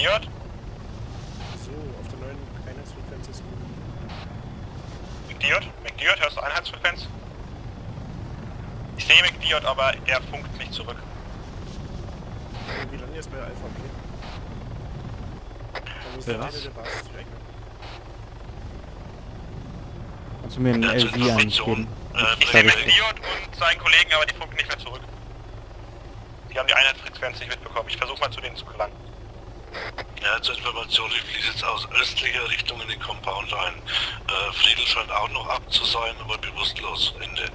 Diod? So, auf der neuen Einheitsfrequenz ist gut. McDiod? McDiod, hörst du Einheitsfrequenz? Ich sehe McDiod, aber er funkt nicht zurück. Wie lange ist bei Alpha okay? Dann muss Für der was? Kannst du mir einen Ja, zur LV eigentlich Information, geben? äh, Ich ich- McDiod und seinen Kollegen, aber die funken nicht mehr zurück. Die haben die Einheitsfrequenz nicht mitbekommen. Ich versuche mal zu denen zu gelangen. Ja, zur Information, ich fließe jetzt aus östlicher Richtung in den Compound ein. Äh, Friedel scheint auch noch ab zu sein, aber bewusstlos. Ende.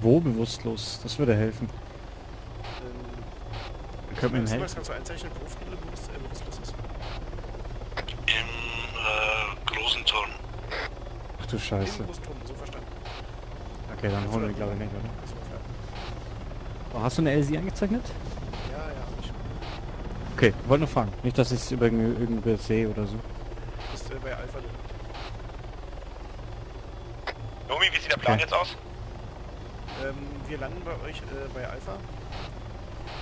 Wo bewusstlos? Das würde helfen. Ihm Siemens, helfen. kannst du einzeichnen, wo bewusstlos ist? Im äh, großen Turm. Ach du Im Scheiße. Brustturm, so verstanden. Okay, dann holen wir ihn glaube ich nicht, oder? Oh, hast du eine LC eingezeichnet? Ja, ja, hab ich. Okay, wollte nur fragen. Nicht, dass ich es über irgendwie irgendwie sehe oder so. Bist äh, bei Alpha drin. Nomi, wie sieht der Plan Okay. jetzt aus? Ähm, wir landen bei euch äh, bei Alpha.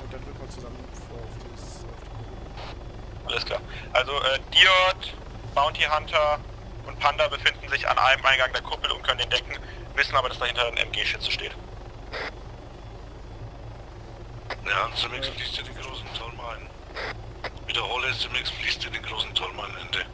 Und dann rücken wir zusammen vor auf, das, auf die Kugel. Alles klar. Also äh, Diod, Bounty Hunter und Panda befinden sich an einem Eingang der Kuppel und können den decken, wissen aber, dass dahinter ein MG-Schütze steht. Ja, und Simix fließt in den großen Turm ein. Wiederhole, Simix fließt in den großen Turm ein. Ende.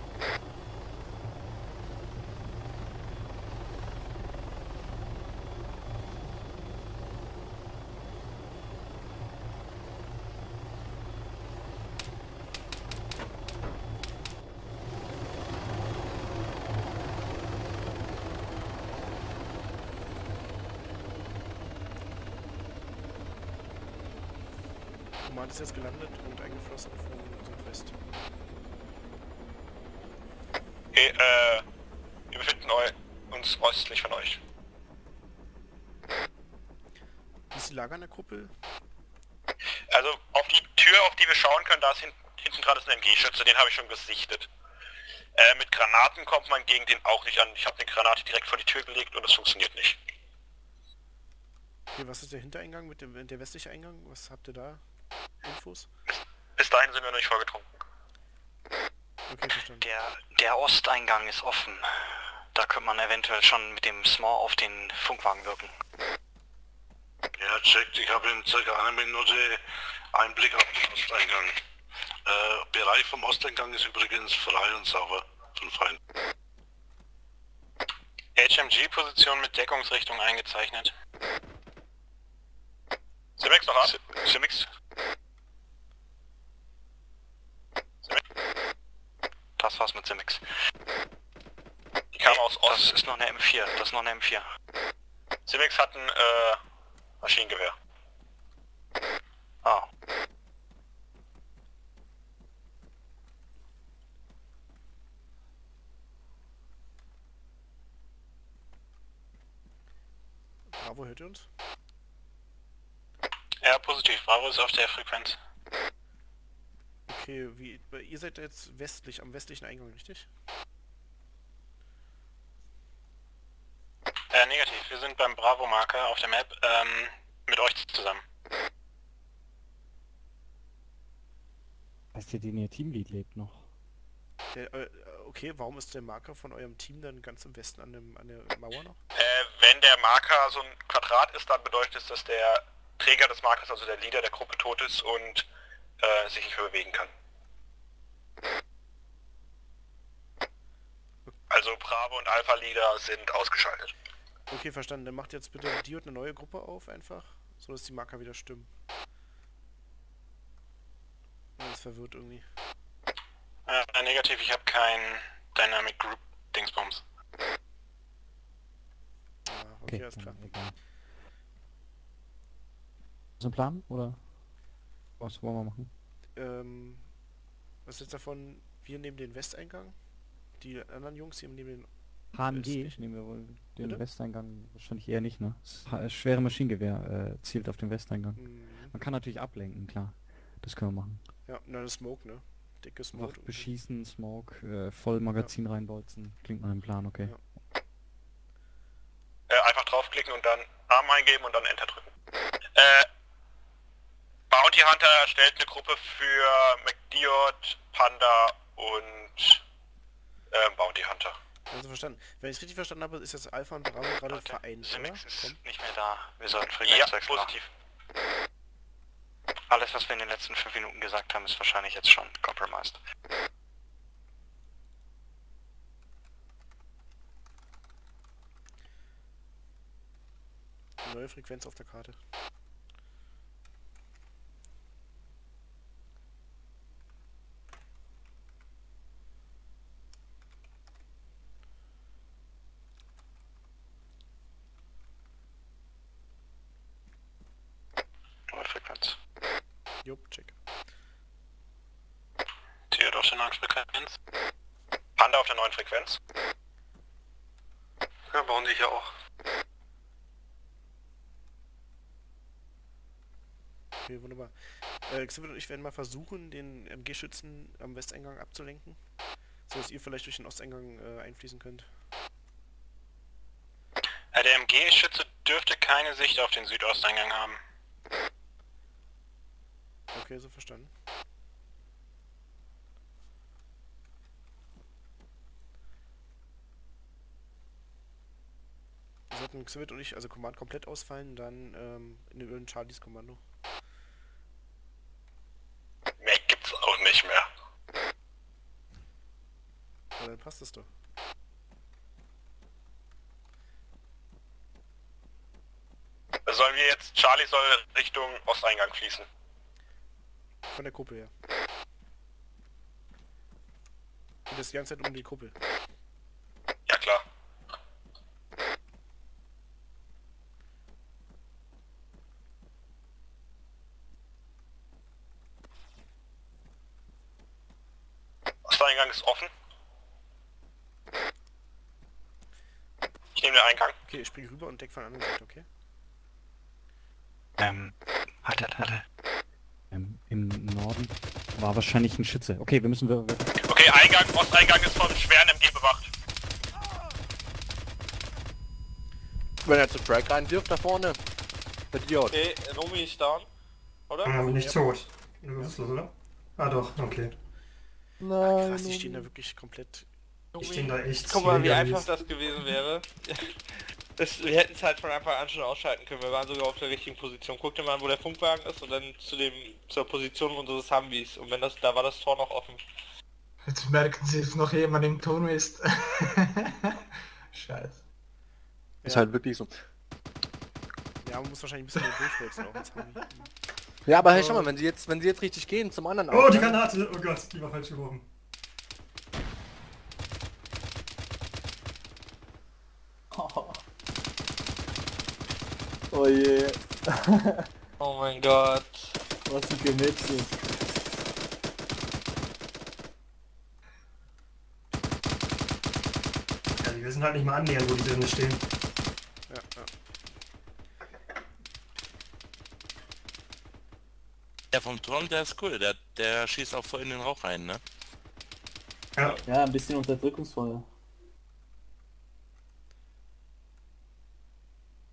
Command ist jetzt gelandet und eingeflossen von Südwest. Okay, äh, wir befinden uns östlich von euch. Wie ist die Lage an der Kuppel? Also auf die Tür, auf die wir schauen können, da ist hin hinten dran ist ein MG-Schütze, den habe ich schon gesichtet. Äh, mit Granaten kommt man gegen den auch nicht an. Ich habe eine Granate direkt vor die Tür gelegt und es funktioniert nicht. Okay, was ist der Hintereingang mit dem der westliche Eingang? Was habt ihr da? Infos? Bis dahin sind wir noch nicht vorgedrungen. Okay, verstanden. Der, der Osteingang ist offen. Da könnte man eventuell schon mit dem Small auf den Funkwagen wirken. Ja, checkt. Ich habe in circa einer Minute Einblick auf den Osteingang. Äh, Bereich vom Osteingang ist übrigens frei und sauber von Feind. HMG-Position mit Deckungsrichtung eingezeichnet. Simex noch ab? Simex? Das war's mit Simix. Die kam aus Das Ost. ist noch eine M4. Das ist noch eine M4. Simex hat ein äh, Maschinengewehr. Ah. Bravo, hört ihr uns? Positiv. Bravo ist auf der Frequenz. Okay, wie, ihr seid jetzt westlich, am westlichen Eingang, richtig? Äh, negativ. Wir sind beim Bravo-Marker auf der Map ähm, mit euch zusammen. Heißt hier, den ihr Teamlead lebt noch? Der, äh, okay, warum ist der Marker von eurem Team dann ganz im Westen an, dem, an der Mauer noch? Äh, wenn der Marker so ein Quadrat ist, dann bedeutet es, dass der Träger des Markers, also der Leader der Gruppe, tot ist und äh, sich nicht mehr bewegen kann. Also Bravo und Alpha Leader sind ausgeschaltet. Okay, verstanden. Dann macht jetzt bitte Diod eine neue Gruppe auf, einfach, so dass die Marker wieder stimmen. Das verwirrt irgendwie. Äh, negativ, ich habe kein Dynamic Group Dingsbums. Ah, okay, alles klar. Dann egal. Ist ein Plan oder was wollen wir machen? Ähm, was ist jetzt davon? Wir nehmen den Westeingang. Die anderen Jungs, die nehmen den... HMG Östlich. nehmen wir wohl den Bitte? Westeingang wahrscheinlich eher nicht, ne? Schwere Maschinengewehr äh, zielt auf den Westeingang. Mm, Man kann natürlich ablenken, klar. Das können wir machen. Ja, na, das Smoke, ne? Dicke Einfach Smoke. beschießen, Smoke, äh, voll Magazin reinbolzen. Klingt nach einem Plan, okay. Ja. Äh, einfach draufklicken und dann Arm eingeben und dann Enter drücken. Äh, Bounty Hunter erstellt eine Gruppe für McDiot, Panda und ähm, Bounty Hunter. Also verstanden. Wenn ich es richtig verstanden habe, ist das Alpha und Bravo gerade Leute, vereint, Komm. nicht mehr da. Wir sollten Ja, Frequenzwechsel machen. positiv. Alles, was wir in den letzten fünf Minuten gesagt haben, ist wahrscheinlich jetzt schon compromised. Neue Frequenz auf der Karte. Neue Frequenz. Jupp, check. Tiert auf der neuen Frequenz. Panda auf der neuen Frequenz. Ja, bauen die hier auch. Okay, wunderbar. Äh, und ich werden mal versuchen, den MG-Schützen am Westeingang abzulenken. So dass ihr vielleicht durch den Osteingang äh, einfließen könnt. Äh, der MG-Schütze dürfte keine Sicht auf den Südosteingang haben. Okay, so verstanden. Sollten Xavier und ich, also Command komplett ausfallen, dann ähm, in den Charlies Kommando. Mehr gibt's auch nicht mehr. Ja, dann passt es doch. Sollen wir jetzt, Charlie soll Richtung Osteingang fließen. Von der Kuppel her. Und das die ganze Zeit um die Kuppel. Ja klar. Osteingang ist offen. Ich nehme den Eingang. Okay, ich spring rüber und deck von der anderen Seite, okay? Ähm, warte, warte. Ähm, Im Norden war wahrscheinlich ein Schütze. Okay, wir müssen... Wir, wir, Okay, Eingang, Osteingang ist vom schweren MG bewacht. Wenn er zu Drag rein wirft da vorne. Idiot. Okay, Romy ist down. Oder? Aber nicht tot. Du bist los, oder? Ah doch, okay. Ah, krass, die stehen da wirklich komplett... Ich stehe da echt Guck mal, wie einfach das gewesen wäre. Das, wir hätten es halt von Anfang an schon ausschalten können. Wir waren sogar auf der richtigen Position. Guck dir mal an, wo der Funkwagen ist und dann zu dem zur Position unseres Humvees. Und wenn das da war das Tor noch offen. Jetzt merken sie, dass noch jemand im Turm ist. Scheiße. Ist halt wirklich so. Ja, man muss wahrscheinlich ein bisschen auch Hobby. Ja, aber hey, schau mal, wenn sie jetzt, wenn sie jetzt richtig gehen zum anderen Oh, die Granate! Oh Gott, die war falsch geworfen. Oh je, Oh mein Gott. was ein Gemetzel. Ja, die wissen halt nicht mal annähernd, wo die drin stehen. Ja, ja. Der vom Turm, der ist cool. Der, der schießt auch voll in den Rauch rein, ne? Ja, Ja, ein bisschen Unterdrückungsfeuer.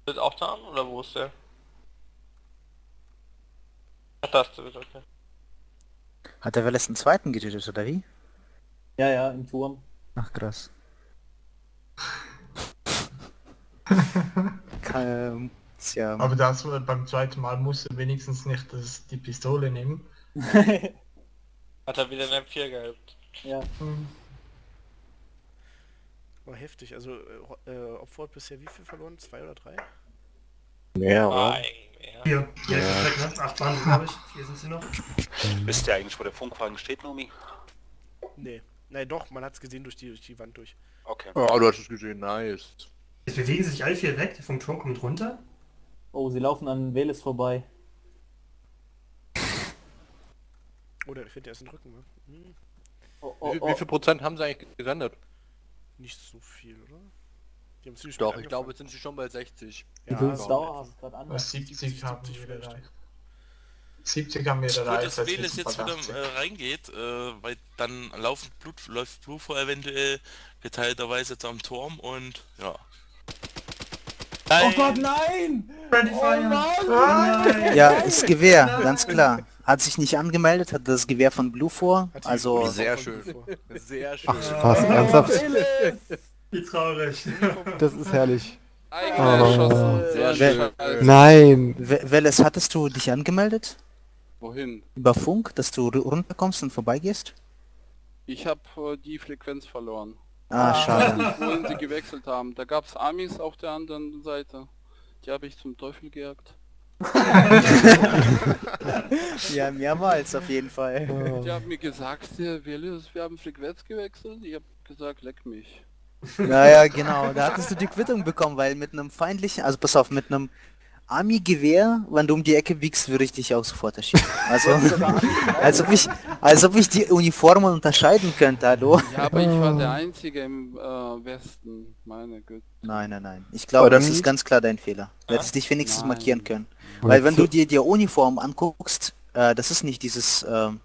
Wird auch down oder wo ist der? Ach, das wird okay. Hat der Welles einen zweiten getötet, oder wie? Ja, ja, im Turm. Ach krass. Kann, ist ja... Aber das war beim zweiten Mal muss er wenigstens nicht das, die Pistole nehmen. Hat er wieder einen M4 gehabt. ja. War heftig. Also, äh, äh, Opfer hat bisher wie viel verloren? Zwei oder drei? Ja, Nein, mehr. vier. Die Hälfte ist weg, ne? Acht waren es, glaube ich. Vier sind sie noch. Wisst ihr eigentlich, wo der Funkwagen steht, Nomi? Nee. Nein, doch, man hat es gesehen durch die, durch die Wand durch. Okay. Ja, du hast es gesehen, nice. Jetzt bewegen sich alle vier weg. Der vom Turm kommt runter. Oh, sie laufen an Veles vorbei. Oder ich finde, er ist ein Rücken, ne? Hm, Oh, oh, Wie, wie oh. viel Prozent haben sie eigentlich gesendet? nicht so viel, oder? Die haben ziemlich Doch, ich glaube, jetzt sind sie schon bei 60. Die Ja, tun es so dauerhaft gerade an. Was 70 haben 70 wir vielleicht. erreicht. 70er Meter, Ich da würde, ist dass Veles jetzt wieder 80. äh, reingeht, äh, weil dann laufen Blut, läuft Blue vor eventuell geteilterweise jetzt am Turm und ja. Oh Gott, nein! Friendly Oh Fire. Mann! Ja, das Gewehr, ganz klar. Hat sich nicht angemeldet, hat das Gewehr von Blue vor. Also, Sehr schön. Sehr schön. Ah, Was? Ernsthaft? Wie traurig. Das ist herrlich. Oh. Sehr schön. Nein! We- Welles, hattest du dich angemeldet? Wohin? Über Funk, dass du ru- runterkommst und vorbeigehst? Ich habe äh, die Frequenz verloren. Ah, schade. Wohin sie gewechselt haben. Da gab es Amis auf der anderen Seite. Die habe ich zum Teufel gejagt. ja, mehrmals auf jeden Fall. Die haben mir gesagt, Herr Willis, wir haben Frequenz gewechselt. Ich habe gesagt, leck mich. Naja, genau. Da hattest du die Quittung bekommen, weil mit einem feindlichen, also pass auf, mit einem Army-Gewehr, wenn du um die Ecke biegst, würde ich dich auch sofort erschießen. Also, als ob ich, als ob ich die Uniformen unterscheiden könnte, hallo? Ja, aber ich war der Einzige im äh, Westen. Meine Güte. Nein, nein, nein. Ich glaube, das ist ganz klar dein Fehler. Du hättest dich wenigstens Nein. markieren können. Weil wenn du dir die Uniform anguckst, äh, das ist nicht dieses ähm,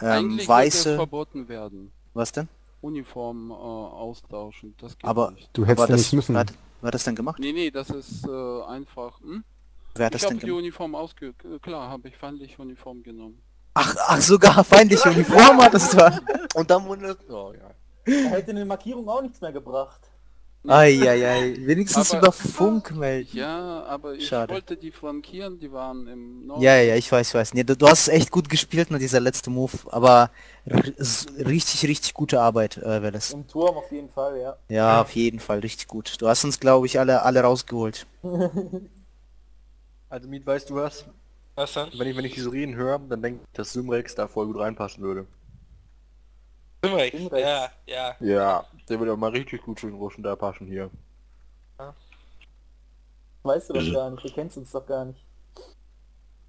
ähm, weiße... verboten werden. Was denn? Uniform äh, austauschen. Das geht Aber nicht. Du hättest aber ja das, nicht müssen. Hat- wer hat das denn gemacht? Nee, nee, das ist äh, einfach. Hm? Wer hat Ich das denn die? Uniform ausge... Klar, habe ich feindliche Uniform genommen. Ach, ach, sogar feindliche Uniform hattest du. Und dann wundert... Oh ja. Da hätte eine Markierung auch nichts mehr gebracht. Eieiei, wenigstens Aber- über Funk melden. Ja, aber ich Schade. wollte die flankieren, die waren im Norden. Ja, ja, ich weiß, ich weiß. Nee, du, du hast echt gut gespielt, nur dieser letzte Move, aber richtig, richtig gute Arbeit, äh, Welles. Im Turm auf jeden Fall, ja. Ja, auf jeden Fall, richtig gut. Du hast uns, glaube ich, alle, alle rausgeholt. Also Miet, weißt du was? Was denn? Wenn ich, wenn ich die so reden höre, dann denke ich, dass Symrex da voll gut reinpassen würde. Simrex. Simrex. Ja, ja. Ja, der würde auch mal richtig gut schön Ruschen da passen hier. Weißt du doch gar nicht, du kennst uns doch gar nicht.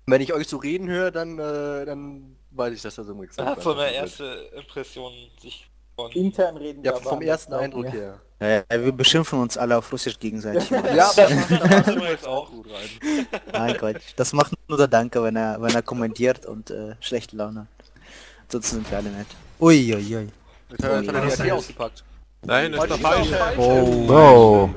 Wenn ich euch so reden höre, dann, äh, dann weiß ich, dass der Symrex Da hat so eine erste Impression sich von. Intern reden Ja, wir vom ersten Eindruck her. Ja, ja, wir beschimpfen uns alle auf Russisch gegenseitig. Ja, da macht, da macht Symrex auch gut rein. Nein, Quatsch. Das macht nur der Danke, wenn er, wenn er kommentiert und äh, schlechte Laune. Ansonsten sind wir alle nett. Ui, ui, ui. Jetzt hat er das die ausgepackt. Nein, das ist falsch. Falsche. Oh.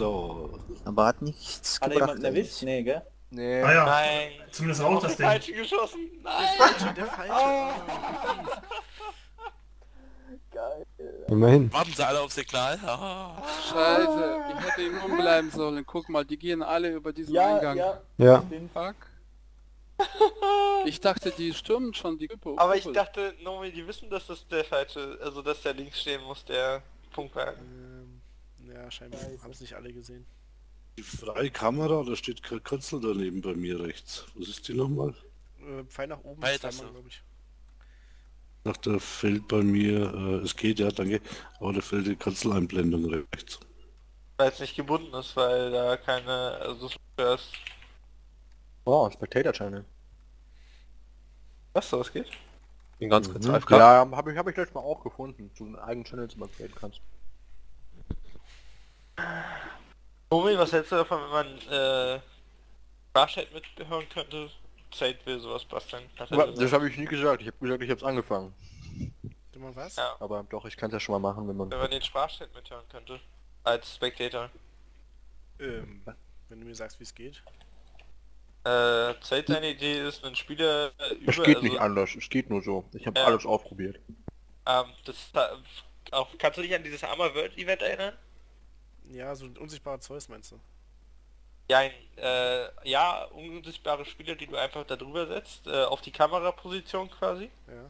Oh. Aber hat nichts Hat er gebracht. jemanden erwischt? Nee, gell? Nee. Ah ja, Nein. zumindest auch das Ding. falsche geschossen. Nein. Falsche, der falsche. Geil. Immerhin. Warten sie alle auf Signal? Ah. Scheiße, ich hätte ihn umbleiben sollen. Guck mal, die gehen alle über diesen Ja, Eingang. ja. Ja. Fuck. Ich dachte, die stürmen schon die Gruppe. Aber ich dachte, Nomi, die wissen, dass das der falsche, also dass der links stehen muss, der Punktwagen. Ähm, ja, scheinbar haben es nicht alle gesehen. Die freie Kamera, da steht Kürzel daneben bei mir rechts. Was ist die nochmal? Äh, Pfeil nach oben, Pfeiltaste. zweimal, glaube ich. Ach, da fällt bei mir, äh, es geht, ja, danke, aber da fällt die Kürzeleinblendung rechts. Weil es nicht gebunden ist, weil da keine, also das Oh, Spectator Channel. was so es geht. Den ganz kurz Mhm. Ja, habe ich, hab ich letztes Mal auch gefunden. So einen eigenen Channel zum upgraden kannst. Nomi, was hältst du davon, wenn man äh, Barchat mithören könnte? Zeit will sowas basteln. Gesagt. das habe ich nie gesagt. Ich habe gesagt, ich habe es angefangen. Du mal was? Ja, Aber doch, ich kann es ja schon mal machen, wenn man... wenn man den Sprachchat mithören könnte. Als Spectator. Ähm, wenn du mir sagst, wie es geht. Äh, Zeit seine Idee ist, einen Spieler äh, über... Es geht also, nicht anders, es geht nur so. Ich habe Ja. alles ausprobiert. Ähm, das da- auch, kannst du dich an dieses Armor World Event erinnern? Ja, so ein unsichtbarer Zeus meinst du? Ja, ein, äh, ja, unsichtbare Spieler, die du einfach da drüber setzt, äh, auf die Kameraposition quasi. Ja.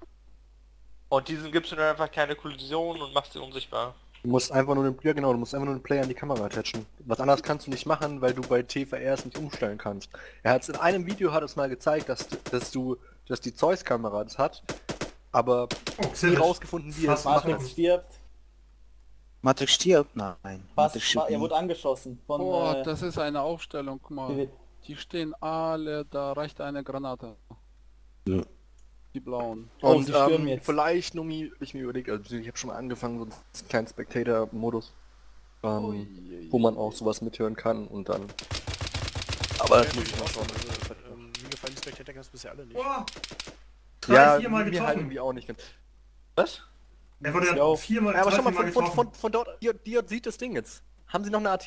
Und diesen gibst du dann einfach keine Kollision und machst sie unsichtbar. Du musst einfach nur den, ja genau, du musst einfach nur den Player an die Kamera attachen. Was anderes kannst du nicht machen, weil du bei TVRs nicht umstellen kannst. Er hat in einem Video hat es mal gezeigt, dass, dass du, dass die Zeus-Kamera das hat, aber Oh, nie rausgefunden, wie er es machen Matrix stirbt. Matrix stirbt? Nein. Fast, Matrix er stirbt wurde nie. angeschossen von Boah, äh, das ist eine Aufstellung, guck mal. Die stehen alle, da reicht eine Granate. Ja. Die blauen. Oh, Und sie stürmen ähm, jetzt. vielleicht, Numi, ich mir überlegt, also ich habe schon mal angefangen, so einen kleinen Spectator-Modus, ähm, wo man auch sowas mithören kann und dann... Aber das muss ich mal schauen. Also, ähm, mir gefallen die Spectator ist bisher alle nicht. Boah! Drei, Ja, viermal mir halt getroffen. irgendwie auch nicht ganz. Was? Er wurde Ja. viermal, Ja, aber schau mal, von, von, getroffen. von, von dort, Diot, Diot sieht das Ding jetzt. Haben Sie noch eine AT?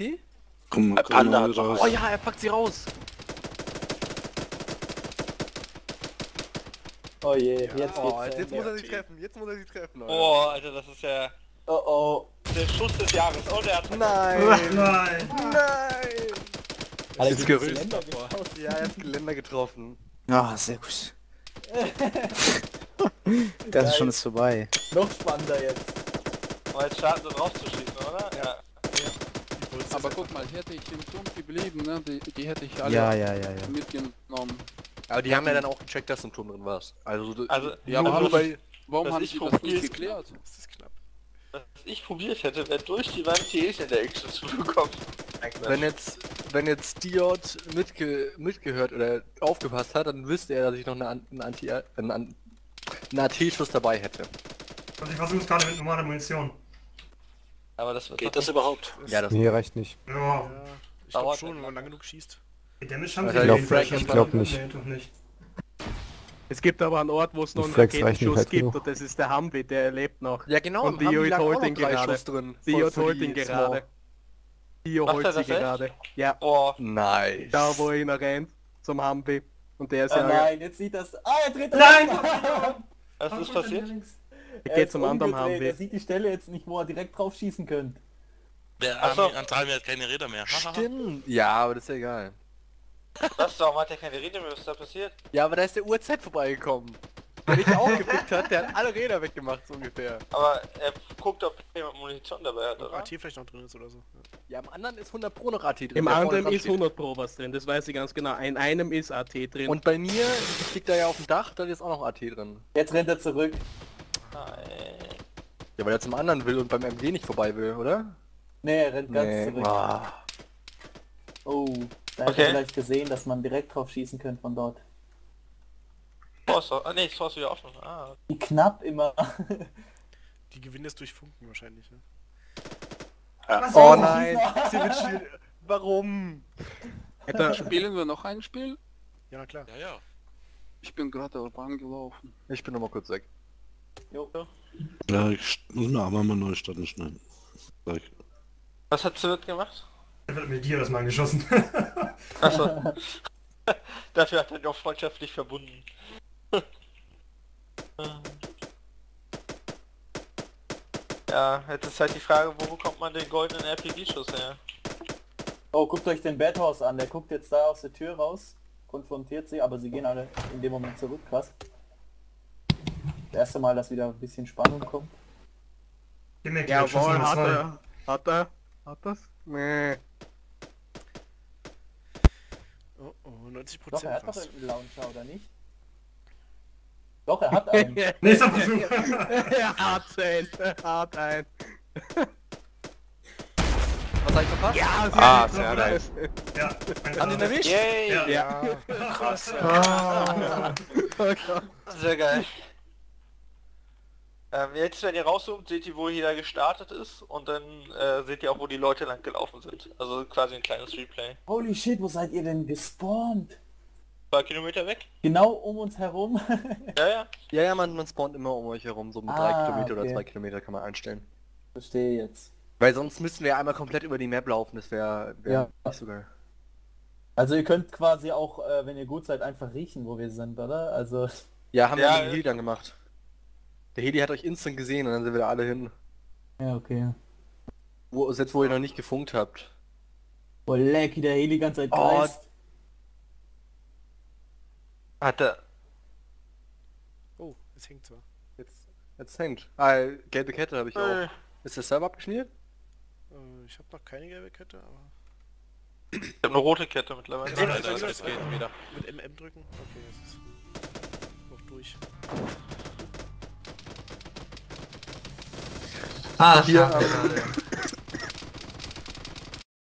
Komm, komm. Oh ja, er packt sie raus. Oh je, jetzt geht's oh, jetzt, jetzt muss er sie treffen, jetzt muss er sie treffen. Alter. Boah, Alter, das ist ja Oh oh. der Schuss des Jahres. Oh, der hat Nein! Nein! Nein! Hat er gerührt. Zylinder geschossen? Ja, er hat Geländer getroffen. Ja, sehr gut. Das ist schon ist vorbei. Noch spannender jetzt. Oh, jetzt starten sie drauf zu schießen, oder? Ja. Aber guck mal, hätte ich im Turm geblieben, ne, die, die hätte ich alle Ja, ja, ja, ja. mitgenommen. Aber die haben ja dann auch gecheckt, dass im Turm drin warst. Also, Also, Ja, nur, aber nur bei, Warum haben ich die das nicht geklärt? Das ist knapp. Was ich probiert hätte, wäre durch die Wand TS in der Action zu bekommen. wenn jetzt, wenn jetzt Diot mitge, mitgehört oder aufgepasst hat, dann wüsste er, dass ich noch eine, einen Anti, einen, An- einen AT-Schuss dabei hätte. Also ich versuche es gerade mit normaler Munition. Aber das wird Geht das überhaupt? Ja, das Nee, reicht nicht. Ja. Ja, ich glaube Dauert schon, nicht wenn man lange. lang genug schießt. Die Damage haben sie glaub, Fall ich schon. glaub nicht. Nee, nicht. Es gibt aber einen Ort, wo es noch einen nicht Raketenschuss weit gibt genug. und das ist der Humvee, der lebt noch. Ja genau, Und Diot lag holt ihn gerade. Schuss drin. Für- für holt die ihn gerade. Dio Macht holt sie gerade. Ja, Boah, Nice. da wo er ihn rennt, zum Humvee. Und der ist Oh ja... nein, jetzt sieht das. Ah, er dreht Nein! was ist passiert? Er geht zum anderen Humvee. Er sieht die Stelle jetzt nicht, wo er direkt drauf schießen könnte. Der Ach so. Army Antalya hat keine Räder mehr. Stimmt. Ja, aber das ist ja egal. Was, warum hat er keine Rede mehr? Was ist da passiert? Ja, aber da ist der UZ vorbeigekommen. Der dich auch gefickt hat, der hat alle Räder weggemacht, so ungefähr. Aber er guckt, ob jemand Munition dabei hat, oder? AT vielleicht noch drin ist oder so. Ja. Ja, im anderen ist 100 Pro noch AT drin. Im anderen ist steht. 100 Pro was drin, das weiß ich ganz genau. In einem ist AT drin. Und bei mir, ich lieg da ja auf dem Dach, da ist auch noch AT drin. Jetzt rennt er zurück. Nein. Ja, weil er zum anderen will und beim MG nicht vorbei will, oder? Nee, er rennt ganz Nee. zurück. Ah. Oh, da hat Okay. er vielleicht gesehen, dass man direkt drauf schießen könnte von dort. Ist doch, ah nee, das Tor ist wieder offen. Ah, Wie knapp immer. Die gewinnen es durch Funken wahrscheinlich. Ne? Was Oh auch? nein, sie wird. Warum? Hätte, Spielen wir noch ein Spiel? Ja, na klar. Ja, ja. Ich bin gerade rangelaufen. Ich bin noch mal kurz weg. Jo. Ja, ich muss mir aber mal neu starten schnell. Sag ich. was hat Zivit gemacht? Er wird mit dir das mal geschossen. Achso. Dafür hat er doch freundschaftlich verbunden. ja, jetzt ist halt die Frage, wo bekommt man den goldenen RPG-Schuss her? Oh, guckt euch den Badhouse an. Der guckt jetzt da aus der Tür raus, konfrontiert sie, aber sie gehen alle in dem Moment zurück. Krass. Das erste Mal, dass wieder ein bisschen Spannung kommt. Jawohl, hat er. Hat er. Hat das? Nee. Oh, oh, 90 Doch, er Prozent hat doch fast. einen Launcher, oder nicht? Doch, er hat einen. Nächster Versuch. er hat ein. Er hat ein. Was hab ich verpasst? Ja, Ah, gut, sehr nice. ja, Haben die ihn erwischt? Yay! Ja. Ja, krass. Ah. Oh. Sehr geil. Ähm, jetzt, wenn ihr rauszoomt, seht ihr, wo jeder gestartet ist und dann äh, seht ihr auch, wo die Leute lang gelaufen sind. Also quasi ein kleines Replay. Holy shit, wo seid ihr denn gespawnt? Zwei Kilometer weg? Genau um uns herum. Ja, ja. Ja, ja, man, man spawnt immer um euch herum, so mit Ah, 3 Kilometer okay. oder 2 Kilometer kann man einstellen. Verstehe jetzt. Weil sonst müssten wir einmal komplett über die Map laufen, das wäre wär Ja. nicht so geil. Also ihr könnt quasi auch, äh, wenn ihr gut seid, einfach riechen, wo wir sind, oder? Also Ja, haben Ja, wir ja. Heli dann gemacht. Der Heli hat euch instant gesehen und dann sind wir da alle hin. ja, okay. Wo, selbst wo ihr noch nicht gefunkt habt. Boah, lecky, der Heli die ganze Zeit Oh. kreist. Hat er. Oh, es hängt zwar. Jetzt, jetzt hängt. Ah, gelbe Kette habe ich Äh. auch. Ist der Server abgeschnürt? Äh, ich habe noch keine gelbe Kette, aber Ich habe eine rote Kette mittlerweile. Ja, das, das das geht wieder. mit MM drücken. Okay, jetzt ist noch durch. Ah,